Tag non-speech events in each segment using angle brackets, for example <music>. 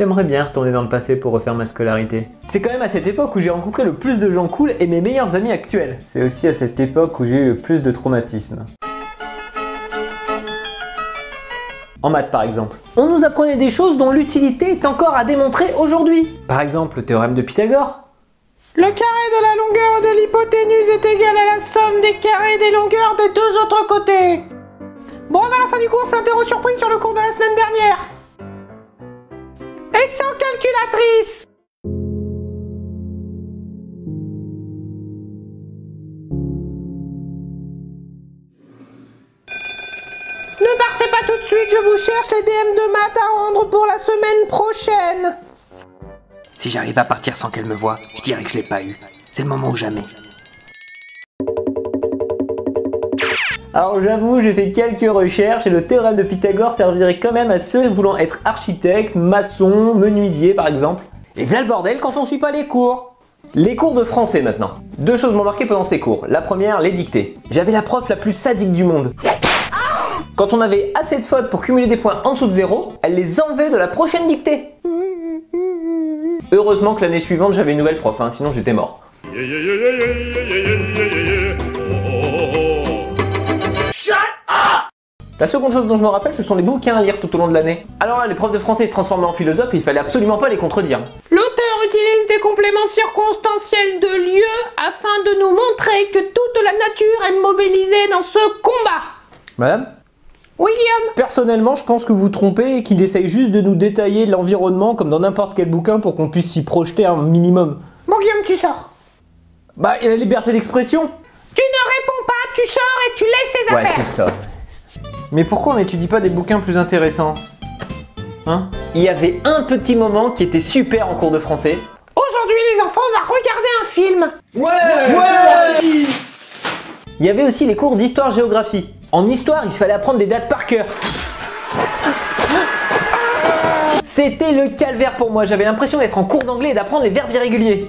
J'aimerais bien retourner dans le passé pour refaire ma scolarité. C'est quand même à cette époque où j'ai rencontré le plus de gens cool et mes meilleurs amis actuels. C'est aussi à cette époque où j'ai eu le plus de traumatisme. En maths par exemple. On nous apprenait des choses dont l'utilité est encore à démontrer aujourd'hui. Par exemple le théorème de Pythagore. Le carré de la longueur de l'hypoténuse est égal à la somme des carrés des longueurs des deux autres côtés. Bon, à la fin du cours, c'est interro surprise sur le cours de la semaine dernière. Ne partez pas tout de suite, je vous cherche les DM de maths à rendre pour la semaine prochaine. Si j'arrive à partir sans qu'elle me voie, je dirais que je l'ai pas eu. C'est le moment ou jamais. Alors j'avoue, j'ai fait quelques recherches et le théorème de Pythagore servirait quand même à ceux voulant être architectes, maçons, menuisiers par exemple. Et voilà le bordel quand on suit pas les cours Les cours de français maintenant. Deux choses m'ont marqué pendant ces cours. La première, les dictées. J'avais la prof la plus sadique du monde. Quand on avait assez de fautes pour cumuler des points en dessous de zéro, elle les enlevait de la prochaine dictée. Heureusement que l'année suivante j'avais une nouvelle prof, hein, sinon j'étais mort. La seconde chose dont je me rappelle, ce sont les bouquins à lire tout au long de l'année. Alors là, les profs de français se transformaient en philosophes et il fallait absolument pas les contredire. L'auteur utilise des compléments circonstanciels de lieu afin de nous montrer que toute la nature est mobilisée dans ce combat. Madame? William, Personnellement, je pense que vous vous trompez et qu'il essaye juste de nous détailler l'environnement comme dans n'importe quel bouquin pour qu'on puisse s'y projeter un minimum. bon Guillaume, tu sors. Bah, il y a la liberté d'expression Tu ne réponds pas, tu sors et tu laisses tes Ouais, affaires. c'est ça. Mais pourquoi on n'étudie pas des bouquins plus intéressants Hein Il y avait un petit moment qui était super en cours de français. Aujourd'hui, les enfants, on va regarder un film. Ouais Ouais Il y avait aussi les cours d'histoire-géographie. En histoire, il fallait apprendre des dates par cœur. C'était le calvaire pour moi, j'avais l'impression d'être en cours d'anglais et d'apprendre les verbes irréguliers.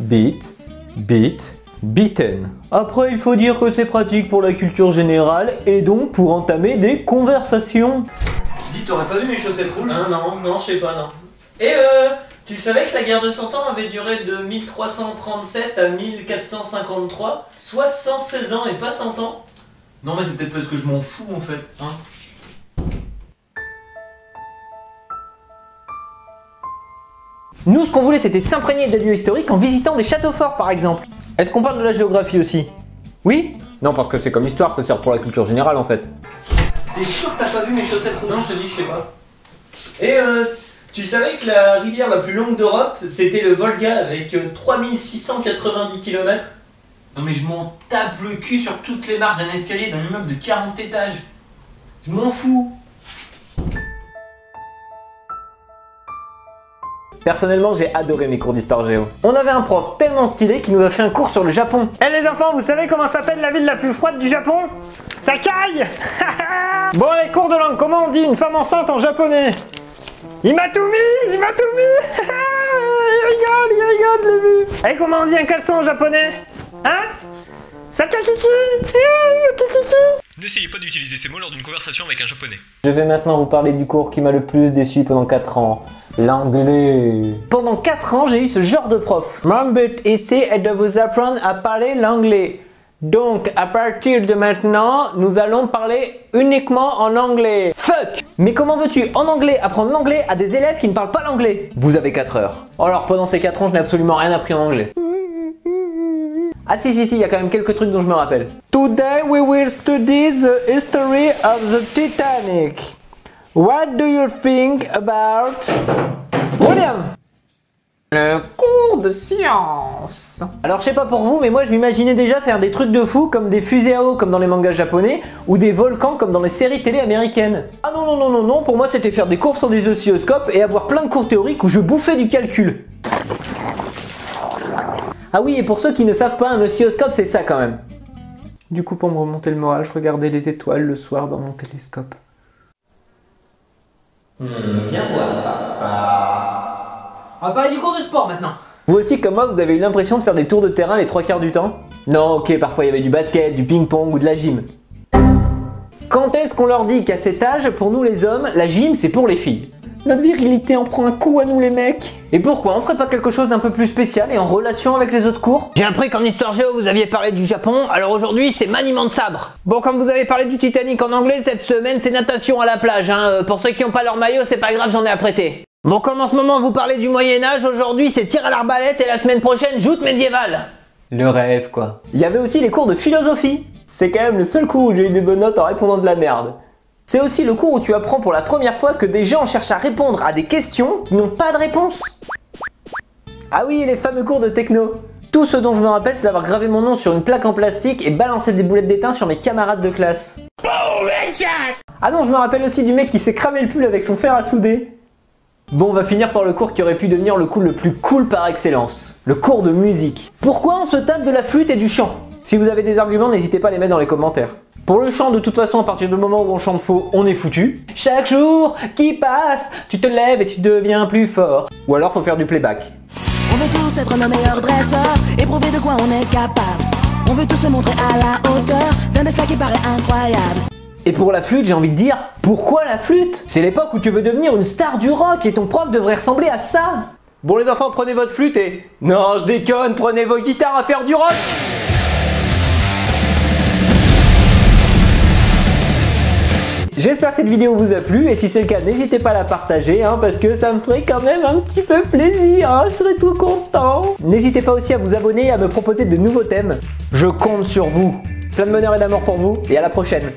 Beat, beat, beaten. Après, il faut dire que c'est pratique pour la culture générale et donc pour entamer des conversations. Dis, t'aurais pas vu mes chaussettes rouges? Hein, Non, non, je sais pas, non. Et euh, tu savais que la guerre de 100 ans avait duré de 1337 à 1453 Soit 116 ans et pas 100 ans? Non, mais c'est peut-être parce que je m'en fous en fait, hein. Nous, ce qu'on voulait, c'était s'imprégner des lieux historiques en visitant des châteaux forts, par exemple. Est-ce qu'on parle de la géographie aussi Oui Non, parce que c'est comme l'histoire, ça sert pour la culture générale en fait. T'es sûr que t'as pas vu mes chaussettes rouges Non, je te dis, je sais pas. Et euh, tu savais que la rivière la plus longue d'Europe, c'était le Volga avec euh, 3690 km Non mais je m'en tape le cul sur toutes les marches d'un escalier d'un immeuble de 40 étages. Je m'en fous. Personnellement, j'ai adoré mes cours d'histoire géo. On avait un prof tellement stylé qui nous a fait un cours sur le Japon. Eh les enfants, vous savez comment s'appelle la ville la plus froide du Japon? Sakai! <laughs> Bon, les cours de langue, comment on dit une femme enceinte en japonais? Imatumi! Imatumi! <laughs> Il rigole, il rigole, l'ai vu Et comment on dit un caleçon en japonais? Hein? Sakakiki! Sakakiki! N'essayez pas d'utiliser ces mots lors d'une conversation avec un japonais. Je vais maintenant vous parler du cours qui m'a le plus déçu pendant 4 ans. L'anglais. Pendant 4 ans, j'ai eu ce genre de prof. Mon but ici est de vous apprendre à parler l'anglais. Donc, à partir de maintenant, nous allons parler uniquement en anglais. Fuck Mais comment veux-tu, en anglais, apprendre l'anglais à des élèves qui ne parlent pas l'anglais? Vous avez 4 heures. Alors, pendant ces 4 ans, je n'ai absolument rien appris en anglais. Ah si si si, il y a quand même quelques trucs dont je me rappelle. Today we will study the history of the Titanic. What do you think about William? Le cours de science. Alors je sais pas pour vous, mais moi je m'imaginais déjà faire des trucs de fou comme des fusées à eau comme dans les mangas japonais ou des volcans comme dans les séries télé américaines. Ah non non non non non, pour moi c'était faire des cours sur des oscilloscopes et avoir plein de cours théoriques où je bouffais du calcul. Ah oui, et pour ceux qui ne savent pas, un oscilloscope, c'est ça quand même. Du coup, pour me remonter le moral, je regardais les étoiles le soir dans mon télescope. Viens voir, On va parler du cours de sport maintenant. Vous aussi, comme moi, vous avez eu l'impression de faire des tours de terrain les trois quarts du temps? Non, ok, parfois il y avait du basket, du ping-pong ou de la gym. Quand est-ce qu'on leur dit qu'à cet âge, pour nous les hommes, la gym c'est pour les filles? Notre virilité en prend un coup à nous les mecs. Et pourquoi on ferait pas quelque chose d'un peu plus spécial et en relation avec les autres cours? J'ai appris qu'en histoire géo vous aviez parlé du Japon, alors aujourd'hui c'est maniement de sabre. Bon, comme vous avez parlé du Titanic en anglais, cette semaine c'est natation à la plage. Hein. Euh, Pour ceux qui n'ont pas leur maillot, c'est pas grave, j'en ai apprêté. Bon, comme en ce moment vous parlez du Moyen-Âge, aujourd'hui c'est tir à l'arbalète et la semaine prochaine joute médiévale. Le rêve quoi. Il y avait aussi les cours de philosophie. C'est quand même le seul cours où j'ai eu des bonnes notes en répondant de la merde. C'est aussi le cours où tu apprends pour la première fois que des gens cherchent à répondre à des questions qui n'ont pas de réponse. Ah oui, les fameux cours de techno. Tout ce dont je me rappelle, c'est d'avoir gravé mon nom sur une plaque en plastique et balancé des boulettes d'étain sur mes camarades de classe. Ah non, je me rappelle aussi du mec qui s'est cramé le pull avec son fer à souder. Bon, on va finir par le cours qui aurait pu devenir le cours le plus cool par excellence. Le cours de musique. Pourquoi on se tape de la flûte et du chant? Si vous avez des arguments, n'hésitez pas à les mettre dans les commentaires. Pour le chant, de toute façon, à partir du moment où on chante faux, on est foutu. Chaque jour qui passe, tu te lèves et tu deviens plus fort. Ou alors faut faire du playback. On veut tous être nos meilleurs dresseurs et prouver de quoi on est capable. On veut tous se montrer à la hauteur d'un destin qui paraît incroyable. Et pour la flûte, j'ai envie de dire, pourquoi la flûte? C'est l'époque où tu veux devenir une star du rock et ton prof devrait ressembler à ça. Bon les enfants, prenez votre flûte et... Non, je déconne, prenez vos guitares à faire du rock J'espère que cette vidéo vous a plu et si c'est le cas, n'hésitez pas à la partager hein, parce que ça me ferait quand même un petit peu plaisir, hein, je serais tout content. N'hésitez pas aussi à vous abonner et à me proposer de nouveaux thèmes. Je compte sur vous. Plein de bonheur et d'amour pour vous et à la prochaine.